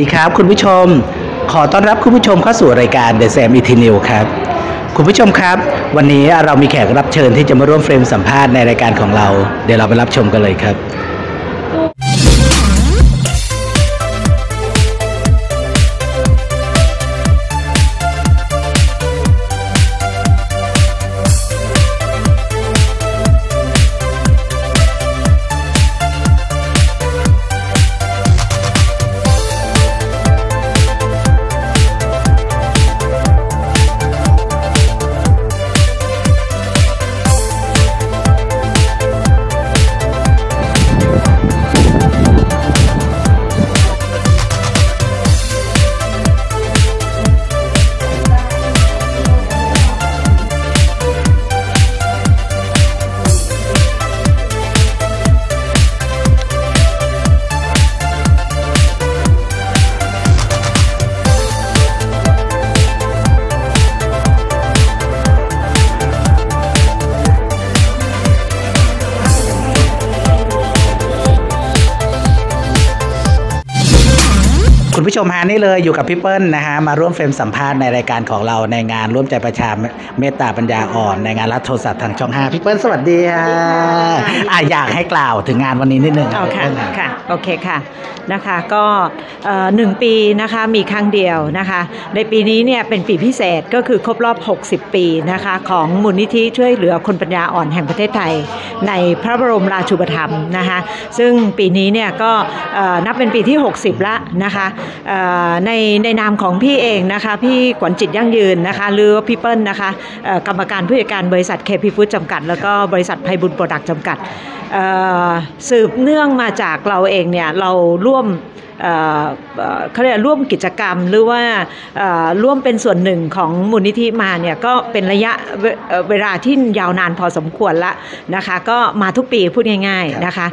ดีครับคุณผู้ชม ขอต้อนรับคุณผู้ชมเข้าสู่รายการ The Sam e t i n e w ครับ คุณผู้ชมครับ วันนี้เรามีแขกรับเชิญที่จะมาร่วมเฟรมสัมภาษณ์ในรายการของเรา เดี๋ยวเราไปรับชมกันเลยครับ ผู้ชมฮะนี่เลยอยู่กับพี่เปิ้ลนะฮะมาร่วมเฟรมสัมภาษณ์ในรายการของเราในงานร่วมใจประชาเมตตาปัญญาอ่อน ในงานรัฐโทรศัพท์ทางช่องห้าพี่เปิ้ลสวัสดีค่ะอะอยากให้กล่าวถึงงานวันนี้นิดนึงเอาค่ะพี่ปิ้ลค่ะโอเคค่ะนะคะก็เอ่อหนึ่งปีนะคะมีครั้งเดียวนะคะ ในปีนี้เนี่ยเป็นปีพิเศษก็คือครบรอบ 60 ปีนะคะของมูลนิธิช่วยเหลือคนปัญญาอ่อนแห่งประเทศไทย ในพระบรมราชูปถัมภ์นะคะซึ่งปีนี้เนี่ยก็เอ่อนับเป็นปีที่ 60 ละนะคะเอ่อในในนามของพี่เองนะคะ พี่ขวัญจิตรยั่งยืนนะคะหรือว่าพี่เปิ้ลนะคะกรรมการผู้จัดการบริษัทเคพีฟู้ดจำกัด แล้วก็บริษัทไพบูลย์โปรดักต์จำกัดสืบเนื่องมาจากเราเองเนี่ยเราร่วมเขาเรียกร่วมกิจกรรมหรือว่าร่วมเป็นส่วนหนึ่งของมูลนิธิมาเนี่ยก็เป็นระยะเวเวลาที่ยาวนานพอสมควรละนะคะก็มาทุกปีพูดง่ายๆนะคะ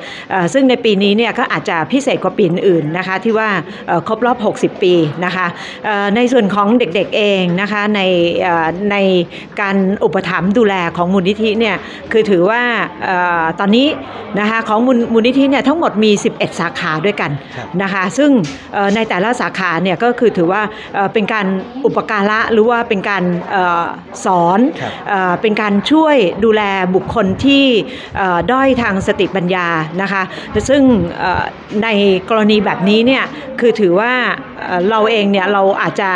ซึ่งในปีนี้เนี่ยก็อาจจะพิเศษกว่าปีอื่นนะคะที่ว่าครบรอบ60 ปีนะคะเอ่อในส่วนของเด็กๆเองนะคะในเอ่อในการอุปถัมภ์ดูแลของมูลนิธิเนี่ยคือถือว่าเอ่อตอนนี้นะคะของมูลมูลนิธิเนี่ยทั้งหมดมี 11 สาขาด้วยกันครับนะคะซึ่งเอ่อในแต่ละสาขาเนี่ยก็คือถือว่าเอ่อเป็นการอุปการะหรือว่าเป็นการเออสอนครับเอ่อเป็นการช่วยดูแลบุคคลที่เอ่อด้อยทางสติปัญญานะคะซึ่งเอ่อในกรณีแบบนี้เนี่ยคือถือว่าเราเองเนี่ยเราอาจจะ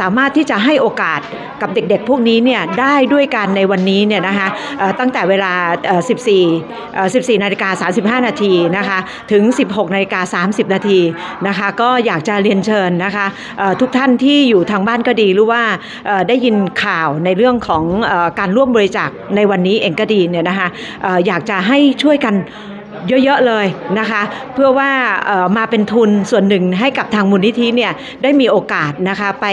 สามารถที่จะให้โอกาสกับเด็กๆ พวกนี้เนี่ยได้ด้วยกันในวันนี้เนี่ยนะคะตั้งแต่เวลา 14 14นาฬิกา35 นาทีนะคะถึง 16นาฬิกา30 นาทีนะคะก็อยากจะเรียนเชิญนะคะทุกท่านที่อยู่ทางบ้านก็ดีหรือว่าได้ยินข่าวในเรื่องของการร่วมบริจาคในวันนี้เองก็ดีเนี่ยนะคะอยากจะให้ช่วยกัน เยอะๆเลยนะคะ เพื่อว่ามาเป็นทุนส่วนหนึ่งให้กับทางมูลนิธิเนี่ยได้มีโอกาสนะคะไป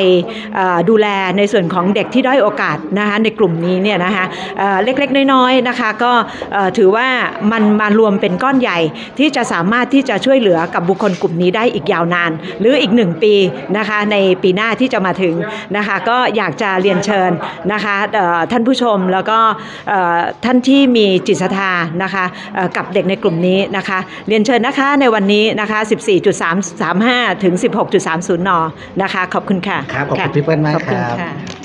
ดูแลในส่วนของเด็กที่ด้อยโอกาสนะคะในกลุ่มนี้เนี่ยนะคะเล็กๆน้อยๆนะคะก็ถือว่ามันมารวมเป็นก้อนใหญ่ที่จะสามารถที่จะช่วยเหลือกับบุคคลกลุ่มนี้ได้อีกยาวนาน หรืออีกหนึ่งปีนะคะในปีหน้าที่จะมาถึงนะคะก็อยากจะเรียนเชิญนะคะท่านผู้ชมแล้วก็ท่านที่มีจิตศรัทธานะคะกับเด็กในกลุ่มนี้นะคะ เรียนเชิญนะคะในวันนี้นะคะ 14.335 ถึง 16.30 น นะคะ ขอบคุณค่ะ ครับ ขอบคุณพี่เปิ้ลมากขอบคุณครับค่ะ